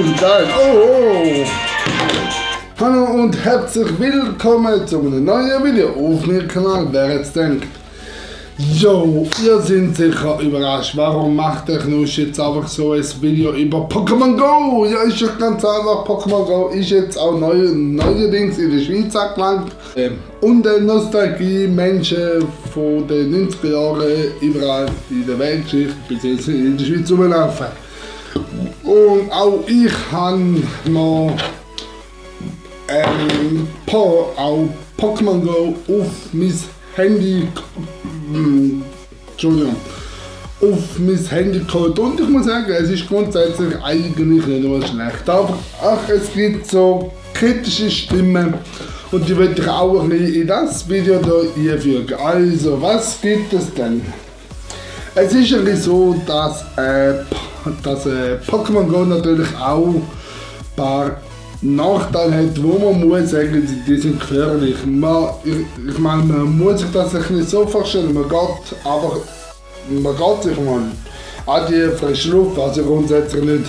cool, geil. Oh, oh. Hallo und herzlich willkommen zu einem neuen Video auf meinem Kanal. Wer jetzt denkt, Jo, ihr seid sicher überrascht. Warum macht der Knusch jetzt einfach so ein Video über Pokémon Go? Ja, ist ja ganz einfach. Pokémon Go ist jetzt auch neu, neuerdings in der Schweiz angelangt. Ähm, und der Nostalgie Menschen von den 90er Jahren überall in der Weltgeschichte, bis in der Schweiz rumlaufen. Und auch ich habe noch ähm, po, auch Pokémon Go auf mein Handy hm, Entschuldigung, auf mein Handy geholt und ich muss sagen, es ist grundsätzlich eigentlich nicht nur schlecht. Aber ach, es gibt so kritische Stimmen und die werde ich auch ein bisschen in das Video hier einfügen. Also, was gibt es denn? Es ist ein so, dass, äh, dass äh, Pokémon Go natürlich auch ein paar Nachteil hat, wo man muss sagen, die sind gefährlich. Man, ich, ich meine, man muss sich das nicht so vorstellen, man geht aber man geht sich mal an die frische Luft, was ja grundsätzlich nicht,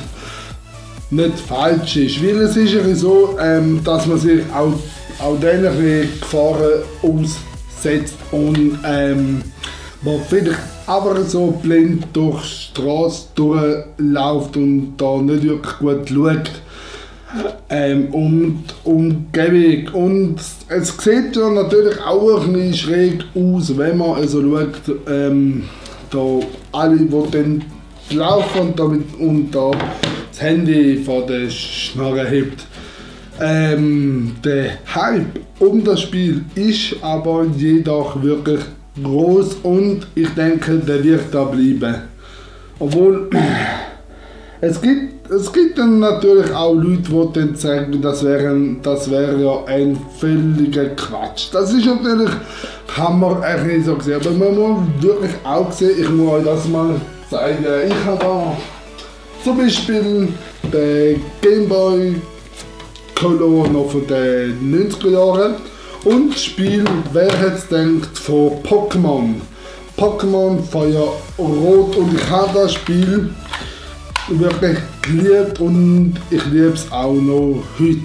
nicht falsch ist. Weil es ist ja so, ähm, dass man sich auch, auch diesen Gefahren aussetzt und ähm, man vielleicht aber so blind durch die Straße durchläuft und da nicht wirklich gut schaut ähm, und Umgebung. Und es sieht ja natürlich auch ein bisschen schräg aus, wenn man also schaut, ähm, da alle, die dann laufen und, damit, und da das Handy von der Schnarre hebt. Ähm, der Hype um das Spiel ist aber jedoch wirklich groß und ich denke, der wird da bleiben. Obwohl es gibt es gibt dann natürlich auch Leute, die dann sagen, das wäre das wär ja ein völliger Quatsch. Das ist natürlich, kann man eigentlich nicht so sehen. Aber man muss wirklich auch sehen, ich muss euch das mal zeigen. Ich habe da zum Beispiel den Gameboy Color noch von den 90er Jahren und das Spiel, wer jetzt denkt, von Pokémon. Pokémon Feuer Rot und ich habe das Spiel wirklich geliebt und ich liebe es auch noch heute.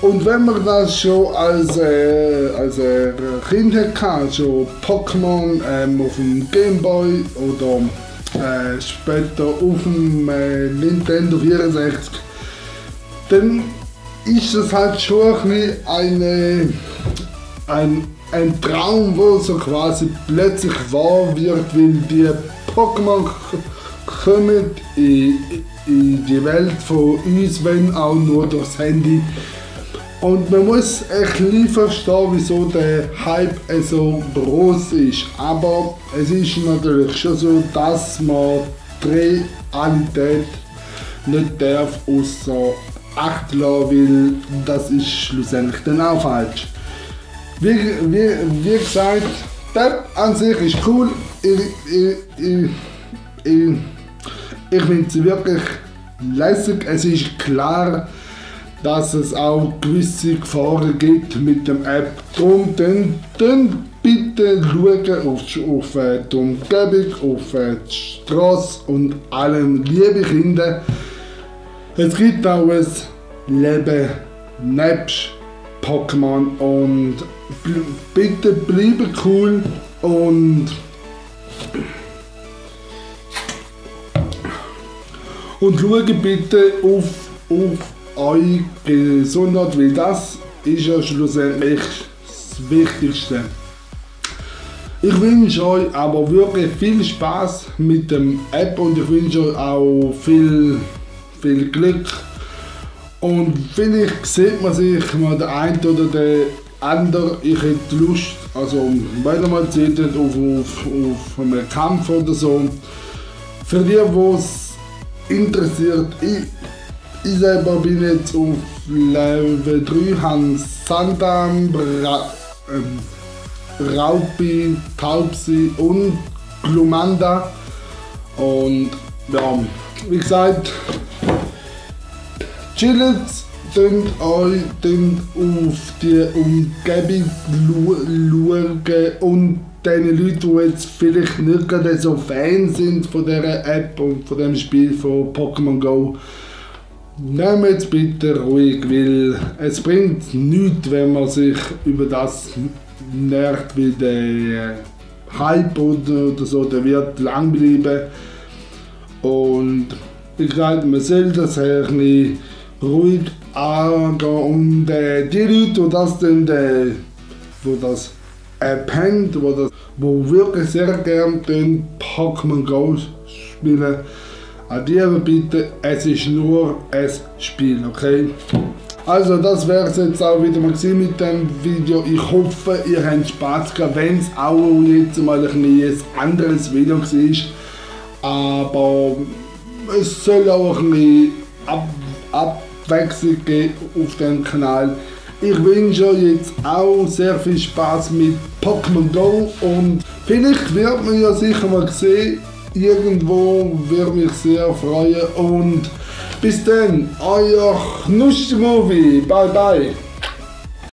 Und wenn man das schon als, äh, als äh, Kind hatte, schon Pokémon ähm, auf dem Gameboy oder äh, später auf dem äh, Nintendo 64, dann ist es halt schon ein eine, ein, ein Traum, wo so quasi plötzlich wahr wird, weil die Pokémon kommen in, in die Welt von uns, wenn auch nur durchs Handy. Und man muss ein bisschen verstehen, wieso der Hype so groß ist. Aber es ist natürlich schon so, dass man die Realität nicht darf außer Acht lassen, weil das ist schlussendlich dann auch falsch. Wie, wie, wie gesagt, der an sich ist cool. Ich, ich, ich, ich ich finde sie wirklich lässig. Es ist klar, dass es auch gewisse Gefahren gibt mit dem App. Darum dann, dann bitte schauen auf, auf äh, die Umgebung, auf äh, die Straße und allem. Liebe Kinder, es gibt auch ein Leben nebst Pokémon und bitte bleibe cool und Und schaut bitte auf, auf eure Gesundheit, weil das ist ja schlussendlich das Wichtigste. Ich wünsche euch aber wirklich viel Spaß mit dem App und ich wünsche euch auch viel, viel Glück. Und vielleicht sieht man sich mal der eine oder der andere, ich hätte Lust, also wenn ihr mal seht, auf, auf, auf einen Kampf oder so. Für die, die es interessiert. Ich, ich selber bin jetzt auf Level 3, habe Sandam, Ra ähm, Raupi, Taubsi und Glumanda. Und ja, wie gesagt, chillt, könnt euch auf die Umgebung schauen und den Leuten, die jetzt vielleicht nicht so Fan sind von dieser App und von dem Spiel von Pokémon Go, nehmt es bitte ruhig, weil es bringt nichts, wenn man sich über das nervt, wie der Hype oder, oder so, der wird lang bleiben. Und ich glaube, man soll das ein bisschen ruhig die Leute, die das dann, äh, wo das abhängt, wo, das, wo wirklich sehr gerne Pokémon Go spielen, an die bitte, es ist nur ein Spiel, okay? Also das wäre es jetzt auch wieder mal mit dem Video. Ich hoffe, ihr habt Spaß gehabt, wenn es auch jetzt mal ein, ein anderes Video war. Aber es soll auch ein bisschen Ab Abwechslung geben auf dem Kanal. Ich wünsche euch jetzt auch sehr viel Spaß mit Pokémon Go und vielleicht wird man ja sicher mal sehen, irgendwo würde mich sehr freuen und bis dann, euer Knuschmovie, bye bye.